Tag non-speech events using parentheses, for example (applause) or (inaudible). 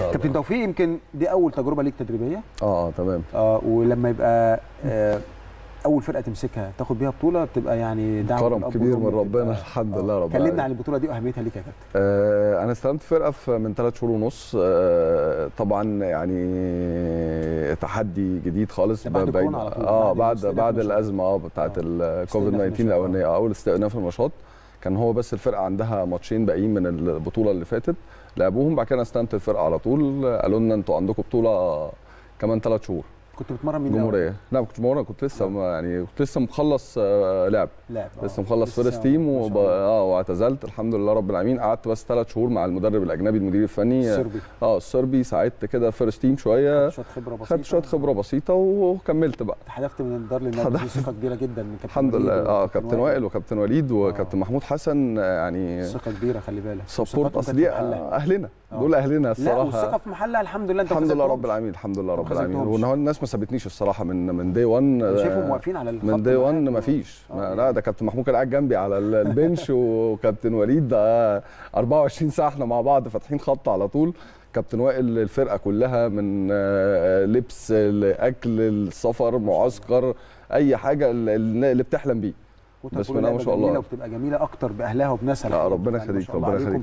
الله. كابتن توفيق يمكن دي أول تجربة ليك تدريبية؟ آه آه تمام. آه ولما يبقى آه أول فرقة تمسكها تاخد بيها بطولة بتبقى يعني دعم كرم كبير من ربنا الحمد. لله رب كلمنا العالمين. عن البطولة دي وأهميتها ليك يا كابتن. آه أنا استلمت فرقة في من ثلاث شهور ونص. آه طبعا يعني تحدي جديد خالص. بعد كورونا على طول، آه بعد بعد. الأزمة آه بتاعت آه. الكوفيد استئناف 19 النشاط، الأولانية. آه، أول استئناف النشاط كان هو بس الفرقة عندها ماتشين باقيين من البطولة اللي فاتت لعبوهم بعد كده استلمت الفرقة على طول قالوا لنا أنتوا عندكم بطولة كمان ثلاث شهور. كنت بتمرن مين؟ جمهورية. لا ما كنتش بمرن كنت لسه ما- يعني كنت لسه مخلص آه، لعب. لاعب آه. لسه مخلص first team وب... آه واعتزلت الحمد لله رب العالمين. قعدت بس ثلاث شهور مع المدرب الأجنبي المدير الفني. السربي آه الصربي. ساعدت كده first team شوية. خدت شوية خبرة بسيطة. خدت شوية خبرة بسيطة وكملت بقى. تحدثت من الدار للنادي. دي ثقة كبيرة جدا من كابتن الحمد لله. آه كابتن وائل. وكابتن وليد وكابتن محمود حسن آه، يعني ثقة كبيرة خلي بالك. سبورتنج أصل. أهلنا. آه. دول أهلنا لا الصراحة. والثقة في محلها الحمد لله. الحمد لله رب. العالمين. الحمد لله رب العالمين. خسرتهمش. الناس ما سابتنيش الصراحة من من day 1 أنا شايفهم واقفين على الخط من day 1 معاك ما فيش آه. لا ده كابتن محمود كان قاعد جنبي على ال- البنش (laughs) وكابتن وليد ده 24 ساعة إحنا مع بعض فاتحين خط على طول كابتن وائل الفرقة كلها من آه، لبس لأكل السفر معسكر أي حاجة اللي بتحلم بيه بسم الله ما شاء الله. وبتبقى جميلة أكتر بأهلها وبناسها لا. ربنا يخليك ربنا. يخليك